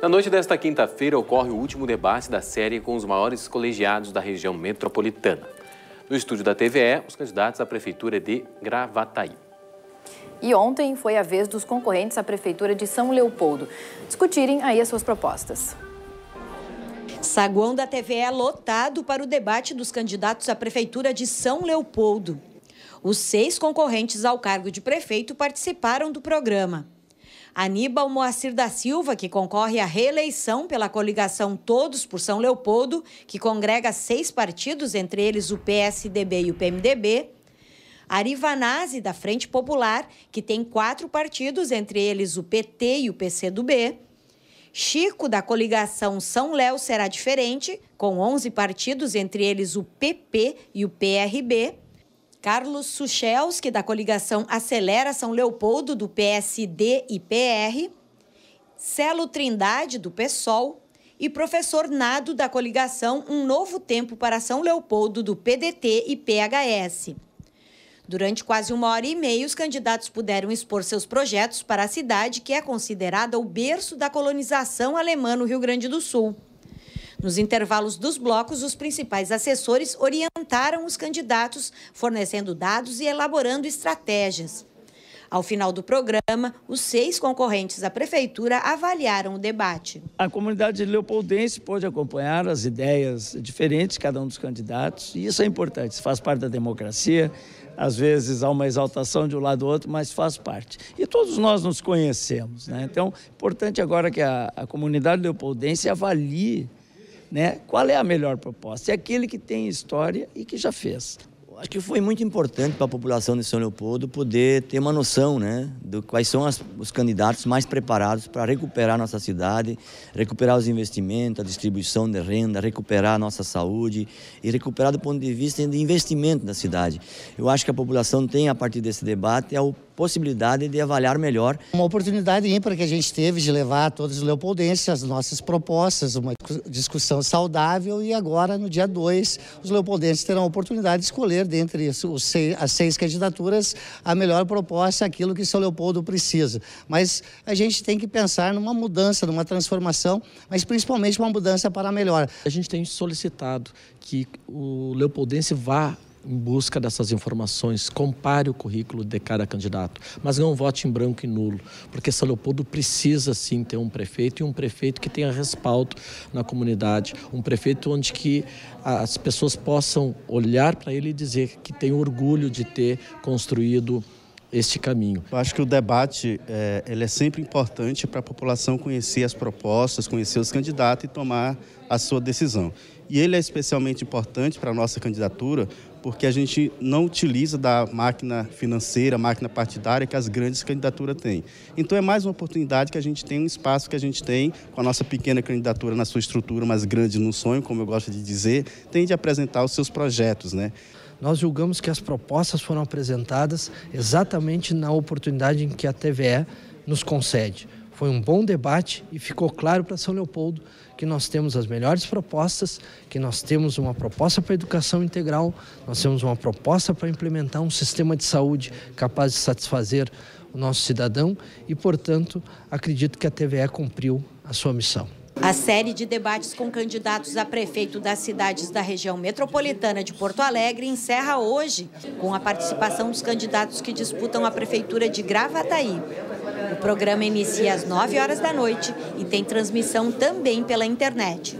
Na noite desta quinta-feira ocorre o último debate da série com os maiores colegiados da região metropolitana. No estúdio da TVE, os candidatos à prefeitura de Gravataí. E ontem foi a vez dos concorrentes à prefeitura de São Leopoldo discutirem aí as suas propostas. Saguão da TVE é lotado para o debate dos candidatos à prefeitura de São Leopoldo. Os seis concorrentes ao cargo de prefeito participaram do programa. Aníbal Moacir da Silva, que concorre à reeleição pela coligação Todos por São Leopoldo, que congrega seis partidos, entre eles o PSDB e o PMDB. Ari Vanazzi, da Frente Popular, que tem quatro partidos, entre eles o PT e o PCdoB. Chico, da coligação São Léo, será diferente, com 11 partidos, entre eles o PP e o PRB. Carlos Suchelski, da coligação Acelera São Leopoldo, do PSD e PR, Celo Trindade, do PSOL, e professor Nado, da coligação Um Novo Tempo para São Leopoldo, do PDT e PHS. Durante quase uma hora e meia, os candidatos puderam expor seus projetos para a cidade, que é considerada o berço da colonização alemã no Rio Grande do Sul. Nos intervalos dos blocos, os principais assessores orientaram os candidatos, fornecendo dados e elaborando estratégias. Ao final do programa, os seis concorrentes à prefeitura avaliaram o debate. A comunidade leopoldense pôde acompanhar as ideias diferentes de cada um dos candidatos, e isso é importante, isso faz parte da democracia. Às vezes há uma exaltação de um lado ou outro, mas faz parte. E todos nós nos conhecemos. Né? Então, importante agora que a, a comunidade leopoldense avalie né? Qual é a melhor proposta? É aquele que tem história e que já fez. Acho que foi muito importante para a população de São Leopoldo poder ter uma noção né, de quais são as, os candidatos mais preparados para recuperar nossa cidade, recuperar os investimentos, a distribuição de renda, recuperar a nossa saúde e recuperar do ponto de vista de investimento da cidade. Eu acho que a população tem, a partir desse debate, a possibilidade de avaliar melhor. Uma oportunidade ímpar que a gente teve de levar a todos os leopoldenses as nossas propostas, uma discussão saudável e agora, no dia 2, os leopoldenses terão a oportunidade de escolher dentre seis, as seis candidaturas a melhor proposta, aquilo que São Leopoldo precisa. Mas a gente tem que pensar numa mudança, numa transformação, mas principalmente uma mudança para melhor. A gente tem solicitado que o leopoldense vá em busca dessas informações, compare o currículo de cada candidato, mas não vote em branco e nulo, porque São Leopoldo precisa sim ter um prefeito e um prefeito que tenha respaldo na comunidade, um prefeito onde que as pessoas possam olhar para ele e dizer que tem orgulho de ter construído este caminho. Eu acho que o debate é, ele é sempre importante para a população conhecer as propostas, conhecer os candidatos e tomar a sua decisão. E ele é especialmente importante para a nossa candidatura porque a gente não utiliza da máquina financeira, máquina partidária que as grandes candidaturas têm. Então é mais uma oportunidade que a gente tem, um espaço que a gente tem com a nossa pequena candidatura na sua estrutura, mas grande no sonho, como eu gosto de dizer, tem de apresentar os seus projetos, né? Nós julgamos que as propostas foram apresentadas exatamente na oportunidade em que a TVE nos concede. Foi um bom debate e ficou claro para São Leopoldo que nós temos as melhores propostas, que nós temos uma proposta para a educação integral, nós temos uma proposta para implementar um sistema de saúde capaz de satisfazer o nosso cidadão e, portanto, acredito que a TVE cumpriu a sua missão. A série de debates com candidatos a prefeito das cidades da região metropolitana de Porto Alegre encerra hoje, com a participação dos candidatos que disputam a prefeitura de Gravataí. O programa inicia às 9 horas da noite e tem transmissão também pela internet.